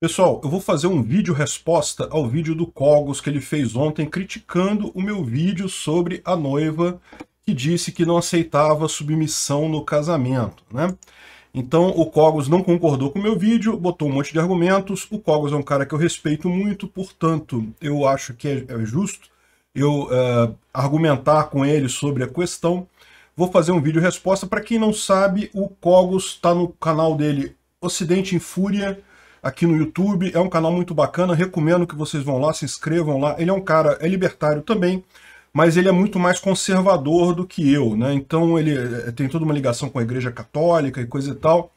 Pessoal, eu vou fazer um vídeo resposta ao vídeo do Cogos que ele fez ontem criticando o meu vídeo sobre a noiva que disse que não aceitava submissão no casamento, né? Então o Cogos não concordou com o meu vídeo, botou um monte de argumentos. O Cogos é um cara que eu respeito muito, portanto eu acho que é, é justo eu uh, argumentar com ele sobre a questão. Vou fazer um vídeo resposta. Para quem não sabe, o Cogos está no canal dele Ocidente em Fúria, aqui no YouTube. É um canal muito bacana, recomendo que vocês vão lá, se inscrevam lá. Ele é um cara, é libertário também, mas ele é muito mais conservador do que eu, né? Então ele eh, tem toda uma ligação com a igreja católica e coisa e tal.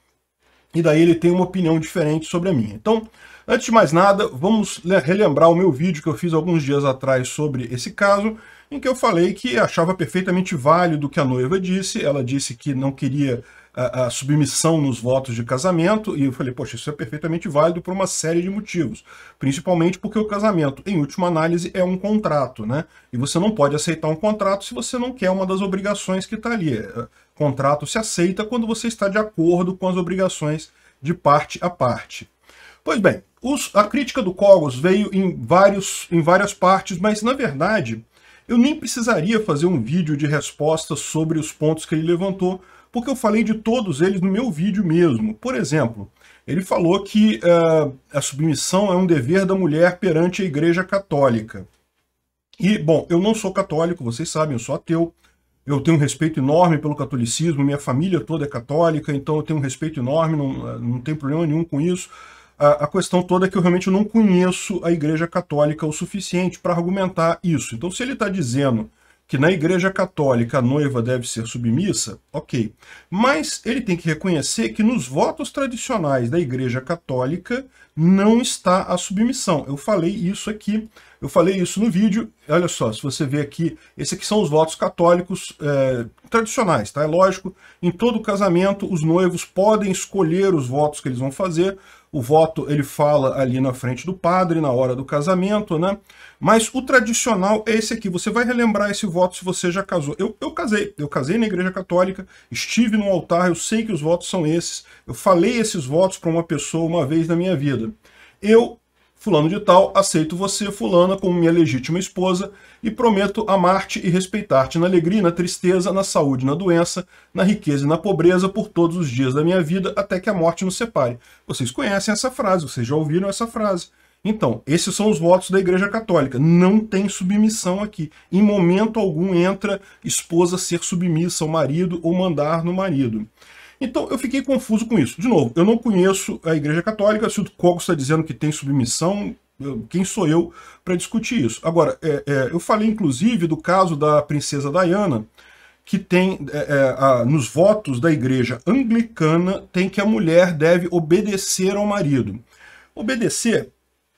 E daí ele tem uma opinião diferente sobre a minha. Então, antes de mais nada, vamos relembrar o meu vídeo que eu fiz alguns dias atrás sobre esse caso, em que eu falei que achava perfeitamente válido o que a noiva disse. Ela disse que não queria a, a, submissão nos votos de casamento, e eu falei, poxa, isso é perfeitamente válido por uma série de motivos. Principalmente porque o casamento, em última análise, é um contrato, né? E você não pode aceitar um contrato se você não quer uma das obrigações que está ali. É, contrato se aceita quando você está de acordo com as obrigações de parte a parte. Pois bem, os, a crítica do Cogos veio em, vários, em várias partes, mas na verdade eu nem precisaria fazer um vídeo de resposta sobre os pontos que ele levantou, porque eu falei de todos eles no meu vídeo mesmo. Por exemplo, ele falou que uh, a submissão é um dever da mulher perante a Igreja Católica. E, bom, eu não sou católico, vocês sabem, eu sou ateu. Eu tenho um respeito enorme pelo catolicismo, minha família toda é católica, então eu tenho um respeito enorme, não, não tem problema nenhum com isso. A, a questão toda é que eu realmente não conheço a Igreja Católica o suficiente para argumentar isso. Então, se ele está dizendo que na Igreja Católica a noiva deve ser submissa, ok. Mas ele tem que reconhecer que nos votos tradicionais da Igreja Católica não está a submissão. Eu falei isso aqui, eu falei isso no vídeo. Olha só, se você vê aqui, esses aqui são os votos católicos é, tradicionais, tá? É lógico, em todo casamento os noivos podem escolher os votos que eles vão fazer, o voto ele fala ali na frente do padre, na hora do casamento, né? Mas o tradicional é esse aqui. Você vai relembrar esse voto se você já casou. Eu, eu casei, eu casei na igreja católica, estive no altar, eu sei que os votos são esses. Eu falei esses votos para uma pessoa uma vez na minha vida. Eu fulano de tal, aceito você, fulana, como minha legítima esposa, e prometo amar-te e respeitar-te na alegria e na tristeza, na saúde e na doença, na riqueza e na pobreza, por todos os dias da minha vida, até que a morte nos separe. Vocês conhecem essa frase, vocês já ouviram essa frase. Então, esses são os votos da Igreja Católica. Não tem submissão aqui. Em momento algum entra esposa ser submissa ao marido ou mandar no marido. Então eu fiquei confuso com isso. De novo, eu não conheço a Igreja Católica, se o Cogo está dizendo que tem submissão, quem sou eu para discutir isso? Agora, é, é, eu falei inclusive do caso da princesa Diana, que tem, é, é, a, nos votos da igreja anglicana, tem que a mulher deve obedecer ao marido. Obedecer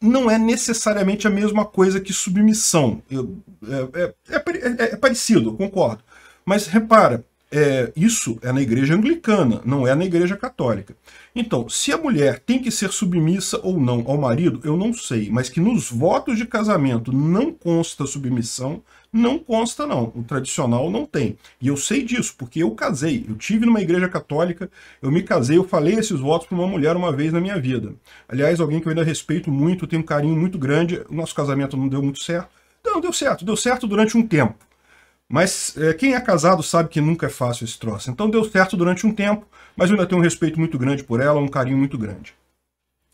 não é necessariamente a mesma coisa que submissão. Eu, é, é, é, é parecido, concordo. Mas repara, é, isso é na igreja anglicana, não é na igreja católica. Então, se a mulher tem que ser submissa ou não ao marido, eu não sei, mas que nos votos de casamento não consta submissão, não consta não. O tradicional não tem. E eu sei disso, porque eu casei. Eu tive numa igreja católica, eu me casei, eu falei esses votos para uma mulher uma vez na minha vida. Aliás, alguém que eu ainda respeito muito, tenho um carinho muito grande. O nosso casamento não deu muito certo. Não, deu certo. Deu certo durante um tempo. Mas é, quem é casado sabe que nunca é fácil esse troço. Então deu certo durante um tempo, mas eu ainda tenho um respeito muito grande por ela, um carinho muito grande.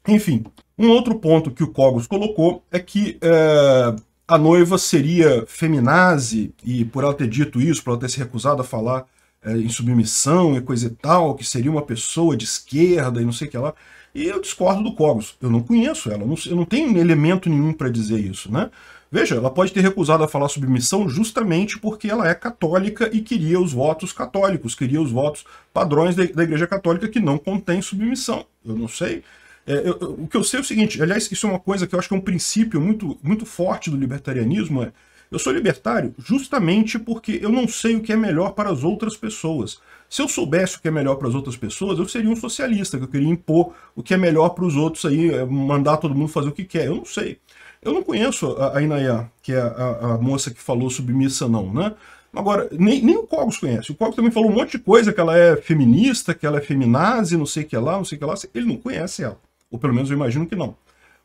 Enfim, um outro ponto que o Cogos colocou é que é, a noiva seria feminazi, e por ela ter dito isso, por ela ter se recusado a falar é, em submissão e coisa e tal, que seria uma pessoa de esquerda e não sei o que lá. E eu discordo do Cogos. Eu não conheço ela, eu não, eu não tenho elemento nenhum para dizer isso, né? Veja, ela pode ter recusado a falar submissão justamente porque ela é católica e queria os votos católicos, queria os votos padrões da, da Igreja Católica que não contém submissão. Eu não sei. É, eu, eu, o que eu sei é o seguinte, aliás, isso é uma coisa que eu acho que é um princípio muito, muito forte do libertarianismo, é eu sou libertário justamente porque eu não sei o que é melhor para as outras pessoas. Se eu soubesse o que é melhor para as outras pessoas, eu seria um socialista, que eu queria impor o que é melhor para os outros aí, é, mandar todo mundo fazer o que quer. Eu não sei. Eu não conheço a, Inayá, que é a, a, moça que falou submissa não, né? Agora, nem, nem o Cogos conhece. O Cogos também falou um monte de coisa, que ela é feminista, que ela é feminazi, não sei o que lá, não sei o que lá. Ele não conhece ela. ou pelo menos eu imagino que não.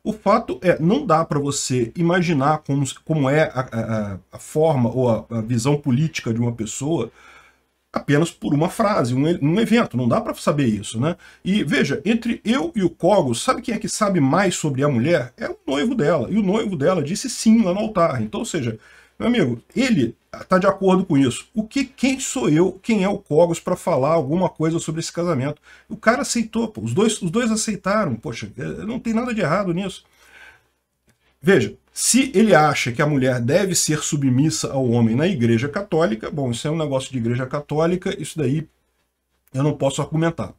O fato é, não dá para você imaginar como, como é a, a, a forma ou a, a, visão política de uma pessoa apenas por uma frase, um, um evento, não dá para saber isso, né? E veja, entre eu e o Cogos, sabe quem é que sabe mais sobre a mulher? É o noivo dela, e o noivo dela disse sim lá no altar. Então, ou seja, meu amigo, ele está de acordo com isso. O que, quem sou eu, quem é o Cogos para falar alguma coisa sobre esse casamento? O cara aceitou, pô. Os, dois, os dois aceitaram. Poxa, é, não tem nada de errado nisso. Veja, se ele acha que a mulher deve ser submissa ao homem na igreja católica, bom, isso é um negócio de igreja católica, isso daí eu não posso argumentar.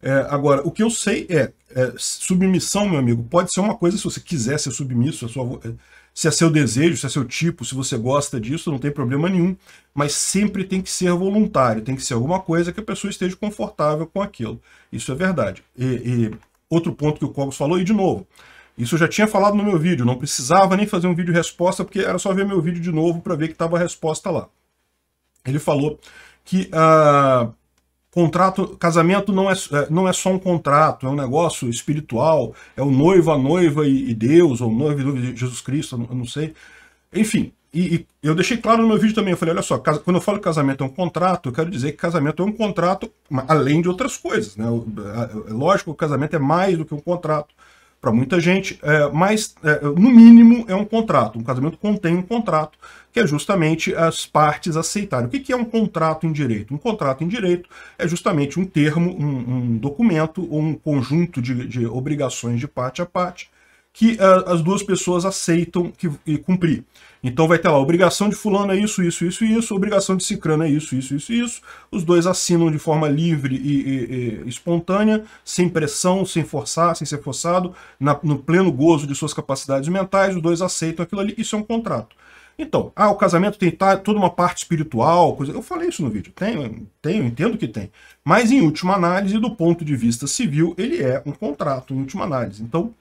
É, agora, o que eu sei é, é, submissão, meu amigo, pode ser uma coisa se você quiser ser submisso, a sua, se é seu desejo, se é seu tipo, se você gosta disso, não tem problema nenhum. Mas sempre tem que ser voluntário, tem que ser alguma coisa que a pessoa esteja confortável com aquilo. Isso é verdade. E, e outro ponto que o Cogos falou, e de novo, isso eu já tinha falado no meu vídeo, não precisava nem fazer um vídeo resposta, porque era só ver meu vídeo de novo para ver que estava a resposta lá. Ele falou que uh, Contrato, casamento não é, é, não é só um contrato, é um negócio espiritual, é o noivo, a noiva e, e Deus, ou o noivo e Jesus Cristo, eu não sei. Enfim, e, e, eu deixei claro no meu vídeo também, eu falei, olha só, quando eu falo que casamento é um contrato, eu quero dizer que casamento é um contrato além de outras coisas. Né? É lógico que o casamento é mais do que um contrato para muita gente, é, mas é, no mínimo é um contrato. Um casamento contém um contrato, que é justamente as partes aceitarem. O que, que é um contrato em direito? Um contrato em direito é justamente um termo, um, um documento ou um conjunto de, de, obrigações de parte a parte que uh, as duas pessoas aceitam que, e cumprir. Então vai ter lá, obrigação de fulano é isso, isso, isso isso, obrigação de cicrano é isso, isso, isso isso. Os dois assinam de forma livre e, e, e espontânea, sem pressão, sem forçar, sem ser forçado, na, no pleno gozo de suas capacidades mentais, os dois aceitam aquilo ali, isso é um contrato. Então, ah, o casamento tem tá, toda uma parte espiritual, coisa. Eu falei isso no vídeo, tem, tem, eu entendo que tem. Mas em última análise, do ponto de vista civil, ele é um contrato, em última análise. Então,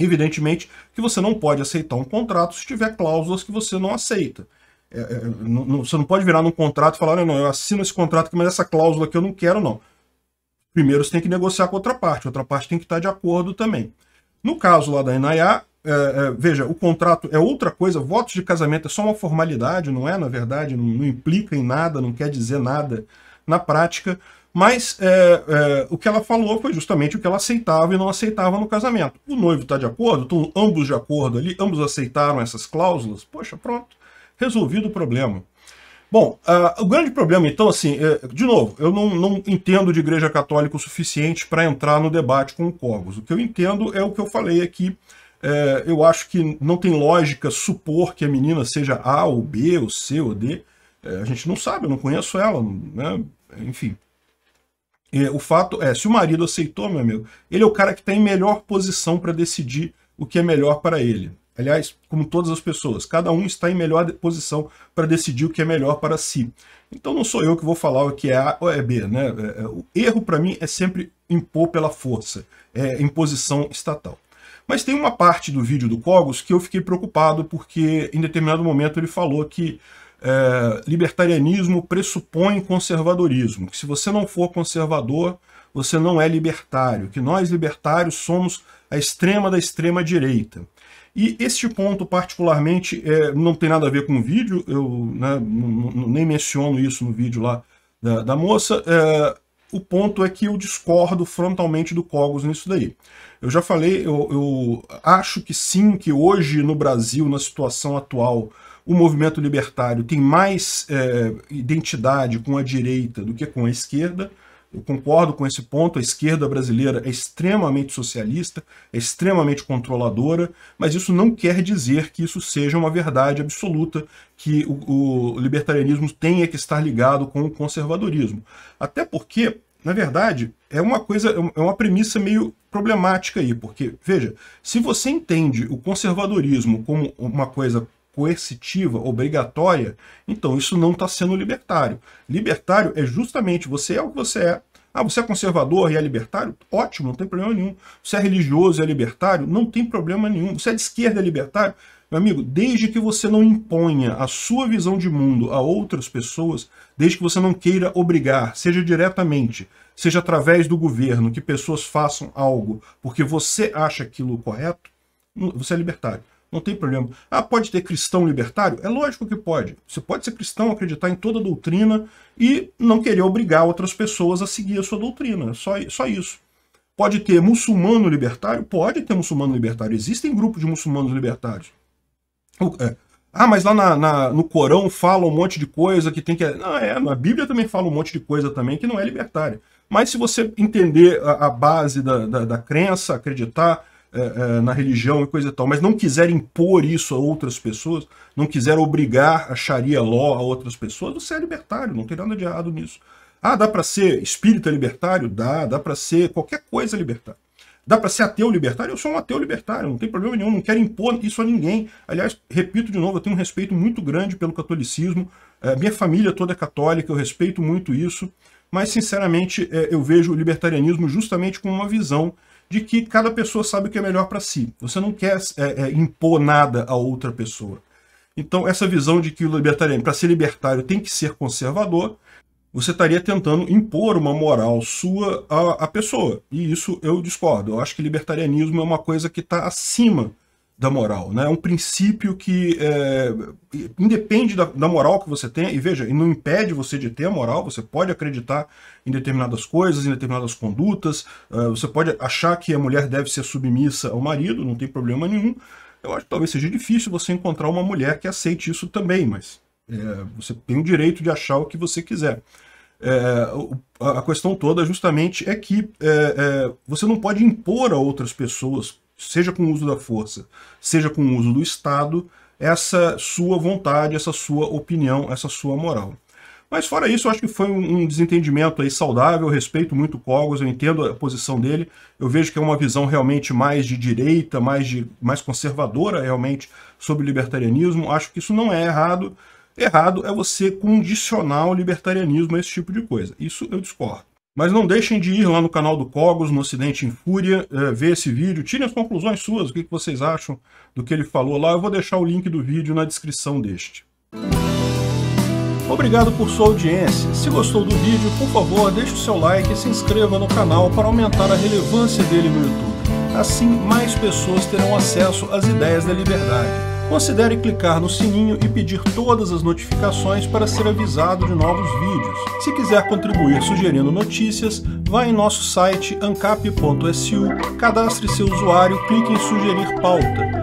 Evidentemente que você não pode aceitar um contrato se tiver cláusulas que você não aceita. É, é, não, você não pode virar num contrato e falar, não, eu assino esse contrato aqui, mas essa cláusula aqui eu não quero, não. Primeiro você tem que negociar com outra parte, outra parte tem que estar de acordo também. No caso lá da Inaiá, é, é, veja, o contrato é outra coisa, votos de casamento é só uma formalidade, não é, na verdade, não, não implica em nada, não quer dizer nada na prática. Mas é, é, o que ela falou foi justamente o que ela aceitava e não aceitava no casamento. O noivo está de acordo, estão ambos de acordo ali, ambos aceitaram essas cláusulas. Poxa, pronto, resolvido o problema. Bom, uh, o grande problema, então, assim, é, de novo, eu não, não, entendo de igreja católica o suficiente para entrar no debate com o Cogos. O que eu entendo é o que eu falei aqui. É, eu acho que não tem lógica supor que a menina seja A ou B ou C ou D. É, a gente não sabe, eu não conheço ela, né? enfim. É, o fato é, se o marido aceitou, meu amigo, ele é o cara que está em melhor posição para decidir o que é melhor para ele. Aliás, como todas as pessoas, cada um está em melhor posição para decidir o que é melhor para si. Então não sou eu que vou falar o que é A ou é B. Né? É, é, o erro para mim é sempre impor pela força, é imposição estatal. Mas tem uma parte do vídeo do Cogos que eu fiquei preocupado porque em determinado momento ele falou que é, libertarianismo pressupõe conservadorismo, que se você não for conservador, você não é libertário, que nós libertários somos a extrema da extrema direita. E este ponto particularmente é, não tem nada a ver com o vídeo, eu né, nem menciono isso no vídeo lá da, da moça, é, o ponto é que eu discordo frontalmente do Cogos nisso daí. Eu já falei, eu, eu acho que sim, que hoje no Brasil, na situação atual, o movimento libertário tem mais é, identidade com a direita do que com a esquerda. Eu concordo com esse ponto, a esquerda brasileira é extremamente socialista, é extremamente controladora, mas isso não quer dizer que isso seja uma verdade absoluta, que o, o libertarianismo tenha que estar ligado com o conservadorismo. Até porque, na verdade, é uma coisa, é uma premissa meio problemática aí, porque, veja, se você entende o conservadorismo como uma coisa coercitiva, obrigatória, então isso não está sendo libertário. Libertário é justamente você é o que você é, Ah, você é conservador e é libertário? Ótimo, não tem problema nenhum. Você é religioso e é libertário? Não tem problema nenhum. Você é de esquerda e é libertário? Meu amigo, desde que você não imponha a sua visão de mundo a outras pessoas, desde que você não queira obrigar, seja diretamente, seja através do governo, que pessoas façam algo porque você acha aquilo correto, você é libertário. Não tem problema. Ah, pode ter cristão libertário? É lógico que pode. Você pode ser cristão, acreditar em toda doutrina e não querer obrigar outras pessoas a seguir a sua doutrina. Só, só isso. Pode ter muçulmano libertário? Pode ter muçulmano libertário. Existem grupos de muçulmanos libertários. É. Ah, mas lá na, na, no Corão fala um monte de coisa que tem que... Não, é, na Bíblia também fala um monte de coisa também que não é libertária. Mas se você entender a, a base da, da, da crença, acreditar é, é, na religião e coisa e tal, mas não quiser impor isso a outras pessoas, não quiser obrigar a Sharia law a outras pessoas, você é libertário, não tem nada de errado nisso. Ah, dá para ser espírita libertário? Dá, dá para ser qualquer coisa libertário. Dá para ser ateu libertário? Eu sou um ateu libertário, não tem problema nenhum, não quero impor isso a ninguém. Aliás, repito de novo, eu tenho um respeito muito grande pelo catolicismo, é, minha família toda é católica, eu respeito muito isso, mas sinceramente é, eu vejo o libertarianismo justamente como uma visão de que cada pessoa sabe o que é melhor para si. Você não quer é, é, impor nada a outra pessoa. Então, essa visão de que o libertariano, para ser libertário, tem que ser conservador, você estaria tentando impor uma moral sua à, à pessoa. E isso eu discordo. Eu acho que libertarianismo é uma coisa que está acima da moral. Né? É um princípio que é, independe da, da, moral que você tem, e veja, e não impede você de ter a moral, você pode acreditar em determinadas coisas, em determinadas condutas, uh, você pode achar que a mulher deve ser submissa ao marido, não tem problema nenhum. Eu acho que talvez seja difícil você encontrar uma mulher que aceite isso também, mas é, você tem o direito de achar o que você quiser. É, a questão toda justamente é que é, é, você não pode impor a outras pessoas seja com o uso da força, seja com o uso do Estado, essa sua vontade, essa sua opinião, essa sua moral. Mas fora isso, eu acho que foi um desentendimento aí saudável, eu respeito muito o Cogos, eu entendo a posição dele, eu vejo que é uma visão realmente mais de direita, mais, de, mais conservadora realmente sobre libertarianismo, acho que isso não é errado, errado é você condicionar o libertarianismo a esse tipo de coisa, isso eu discordo. Mas não deixem de ir lá no canal do Cogos, no Ocidente em Fúria, é, ver esse vídeo, tirem as conclusões suas, o que vocês acham do que ele falou lá. Eu vou deixar o link do vídeo na descrição deste. Obrigado por sua audiência. Se gostou do vídeo, por favor, deixe o seu like e se inscreva no canal para aumentar a relevância dele no YouTube. Assim, mais pessoas terão acesso às ideias da liberdade. Considere clicar no sininho e pedir todas as notificações para ser avisado de novos vídeos. Se quiser contribuir sugerindo notícias, vá em nosso site ancap.su, cadastre seu usuário, clique em sugerir pauta.